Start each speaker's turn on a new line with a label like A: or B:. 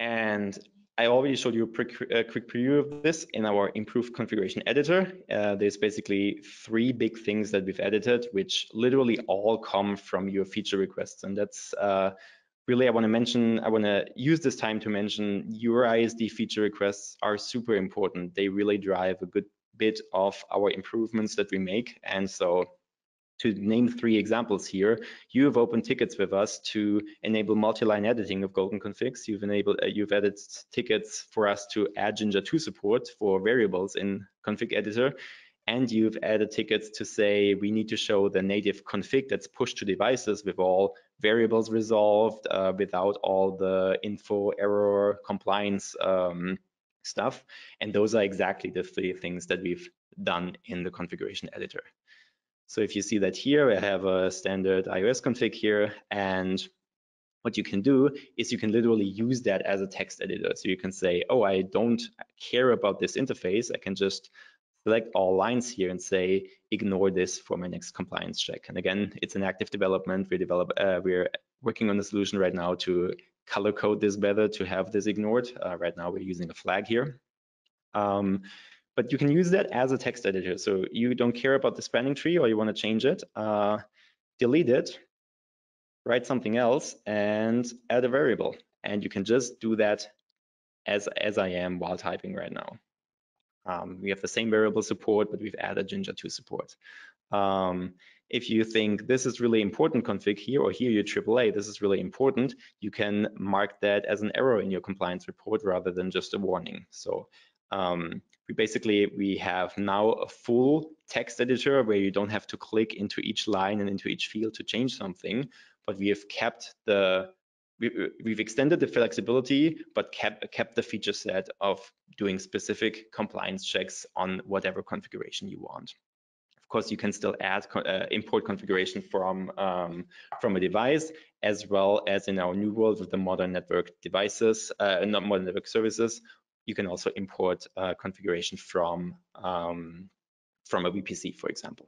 A: And I already showed you a, a quick preview of this in our improved configuration editor. Uh, there's basically three big things that we've edited, which literally all come from your feature requests. And that's uh, really, I want to mention, I want to use this time to mention your ISD feature requests are super important. They really drive a good bit of our improvements that we make. And so to name three examples here, you have opened tickets with us to enable multi-line editing of Golden configs. You've enabled, uh, you've added tickets for us to add Jinja 2 support for variables in config editor. And you've added tickets to say we need to show the native config that's pushed to devices with all variables resolved, uh, without all the info error compliance um, stuff. And those are exactly the three things that we've done in the configuration editor. So if you see that here, I have a standard IOS config here, and what you can do is you can literally use that as a text editor. So you can say, oh, I don't care about this interface. I can just select all lines here and say, ignore this for my next compliance check. And again, it's an active development. We develop, uh, we're working on a solution right now to color code this better to have this ignored. Uh, right now, we're using a flag here. Um, but you can use that as a text editor. So you don't care about the spanning tree or you want to change it, uh, delete it, write something else and add a variable. And you can just do that as, as I am while typing right now. Um, we have the same variable support, but we've added Jinja 2 support. Um, if you think this is really important config here, or here your AAA, this is really important, you can mark that as an error in your compliance report rather than just a warning. So um, we basically we have now a full text editor where you don't have to click into each line and into each field to change something but we have kept the we, we've extended the flexibility but kept kept the feature set of doing specific compliance checks on whatever configuration you want. Of course you can still add uh, import configuration from um, from a device as well as in our new world with the modern network devices uh, not modern network services you can also import uh, configuration from, um, from a VPC, for example.